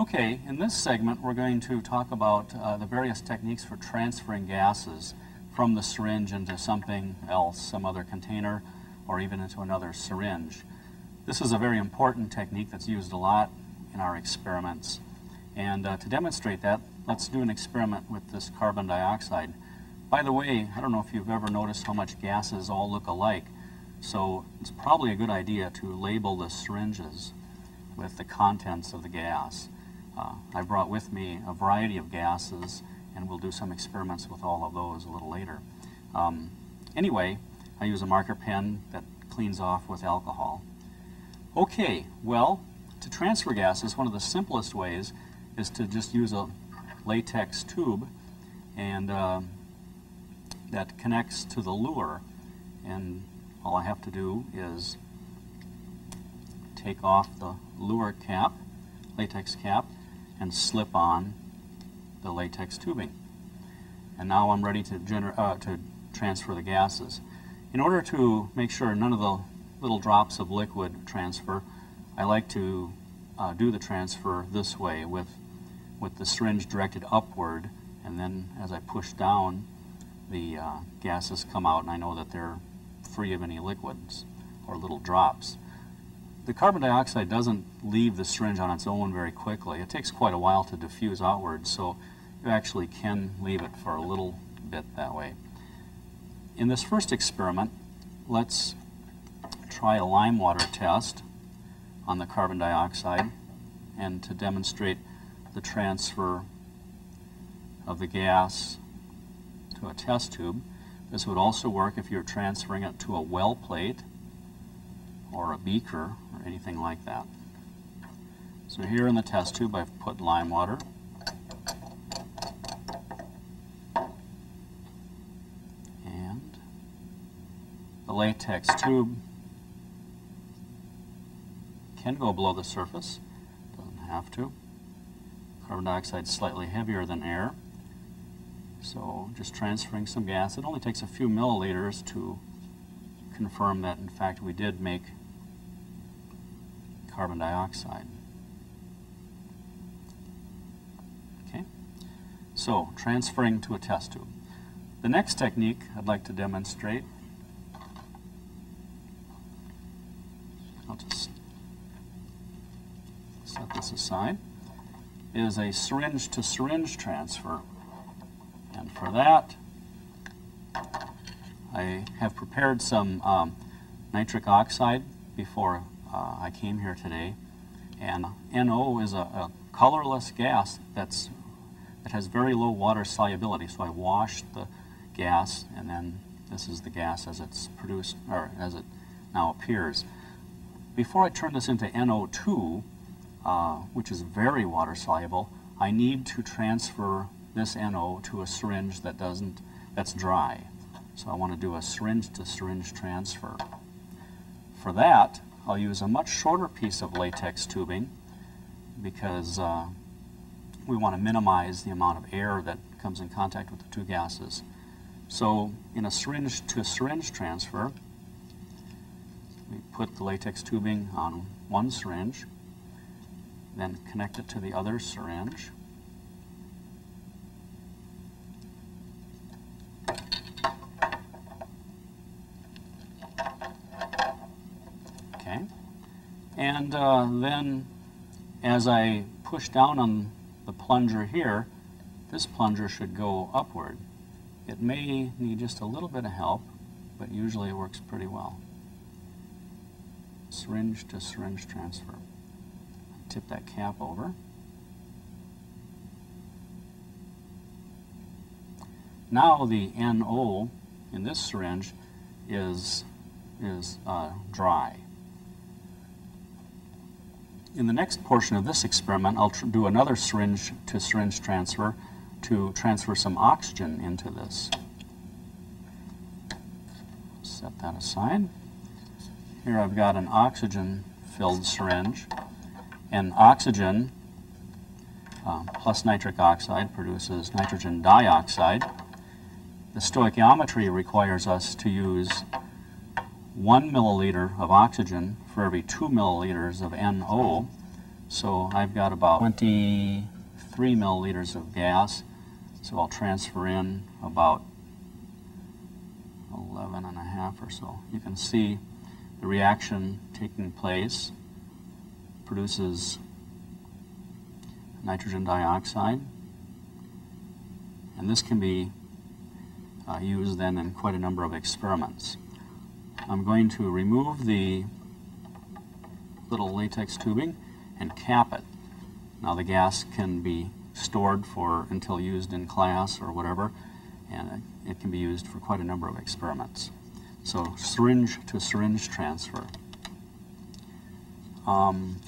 Okay, in this segment we're going to talk about uh, the various techniques for transferring gases from the syringe into something else, some other container, or even into another syringe. This is a very important technique that's used a lot in our experiments. And uh, to demonstrate that, let's do an experiment with this carbon dioxide. By the way, I don't know if you've ever noticed how much gases all look alike, so it's probably a good idea to label the syringes with the contents of the gas. Uh, I brought with me a variety of gases, and we'll do some experiments with all of those a little later. Um, anyway, I use a marker pen that cleans off with alcohol. Okay, well, to transfer gases, one of the simplest ways is to just use a latex tube and uh, that connects to the Luer. And all I have to do is take off the Luer cap, latex cap, and slip on the latex tubing. And now I'm ready to, uh, to transfer the gases. In order to make sure none of the little drops of liquid transfer, I like to uh, do the transfer this way with, with the syringe directed upward and then as I push down the uh, gases come out and I know that they're free of any liquids or little drops. The carbon dioxide doesn't leave the syringe on its own very quickly. It takes quite a while to diffuse outwards, so you actually can leave it for a little bit that way. In this first experiment, let's try a lime water test on the carbon dioxide and to demonstrate the transfer of the gas to a test tube. This would also work if you're transferring it to a well plate or a beaker anything like that. So here in the test tube I've put lime water. And the latex tube can go below the surface, doesn't have to. Carbon dioxide is slightly heavier than air. So just transferring some gas. It only takes a few milliliters to confirm that in fact we did make carbon dioxide. Okay, so transferring to a test tube. The next technique I'd like to demonstrate, I'll just set this aside, is a syringe to syringe transfer. And for that, I have prepared some um, nitric oxide before uh, I came here today. And NO is a, a, colorless gas that's, that has very low water solubility. So I washed the gas, and then this is the gas as it's produced, or as it now appears. Before I turn this into NO2, uh, which is very water soluble, I need to transfer this NO to a syringe that doesn't, that's dry. So I want to do a syringe to syringe transfer. For that, I'll use a much shorter piece of latex tubing because uh, we want to minimize the amount of air that comes in contact with the two gases. So in a syringe to syringe transfer, we put the latex tubing on one syringe, then connect it to the other syringe. And uh, then as I push down on the plunger here, this plunger should go upward. It may need just a little bit of help, but usually it works pretty well. Syringe to syringe transfer. Tip that cap over. Now the NO in this syringe is, is uh, dry. In the next portion of this experiment, I'll do another syringe to syringe transfer to transfer some oxygen into this. Set that aside. Here I've got an oxygen-filled syringe. And oxygen uh, plus nitric oxide produces nitrogen dioxide. The stoichiometry requires us to use one milliliter of oxygen for every two milliliters of NO. So I've got about 23 milliliters of gas. So I'll transfer in about 11 and a half or so. You can see the reaction taking place produces nitrogen dioxide. And this can be uh, used then in quite a number of experiments. I'm going to remove the little latex tubing and cap it. Now the gas can be stored for until used in class or whatever, and it can be used for quite a number of experiments. So syringe to syringe transfer. Um,